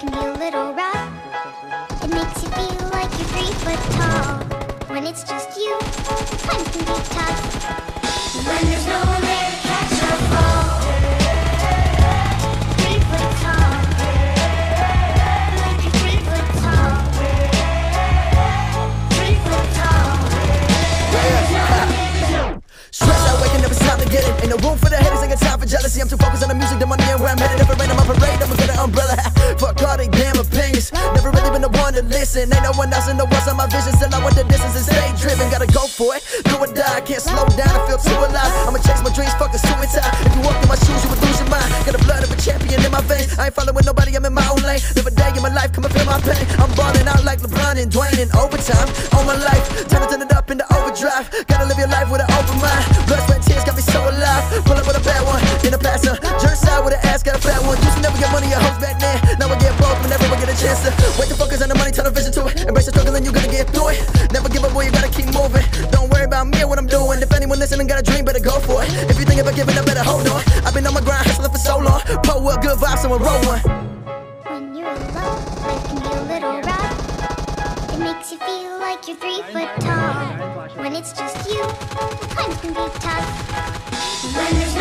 can be a little rough. It makes you feel like you're three foot tall. When it's just you, the can be tough. When there's no one there to catch a fall. Three foot tall. Three foot tall. Three foot tall. Stress, I wake and never stop to. Ain't no room for the haters, ain't got time for jealousy. I'm too focused on the music, the money. To listen. Ain't no one else in the world on my vision. Still, I want the distance and stay driven. Gotta go for it, do or die. Can't slow down, I feel too alive. I'ma chase my dreams, fuck a suicide. If you walk in my shoes, you would lose your mind. Got the blood of a champion in my veins. I ain't following nobody, I'm in my own lane. Live a day in my life, come and feel my pain. I'm balling out like LeBron and Dwayne in overtime. All my life, turn it, turn it up into overdrive. Gotta live your life with an open mind. Blood, sweat, tears got me so alive. Pull up with a bad one in a passer. Jerk side with an ass, got a fat one. Used to never get money, your hoes back then. Now I get both whenever I get a chance to. Embrace the struggle and you're gonna get through it. Never give up, boy, you gotta keep moving. Don't worry about me or what I'm doing. If anyone listening got a dream, better go for it. If you think about giving up, better hold on. I've been on my grind, hustling for so long. Pull up, good vibes, someone roll one. When you're alone, life can be a little rough. It makes you feel like you're three foot tall. When it's just you, the climb can be tough. When there's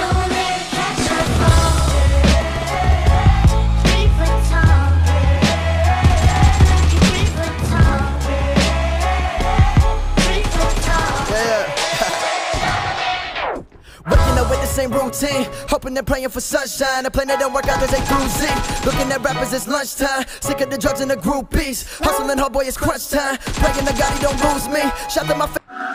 same routine, hoping praying for sunshine. A plan that don't work out, there's a cruising. Looking at rappers, it's lunchtime. Sick of the drugs and the groupies. Hustling, oh boy, it's crunch time. Praying to God he don't lose me. Shot to my face.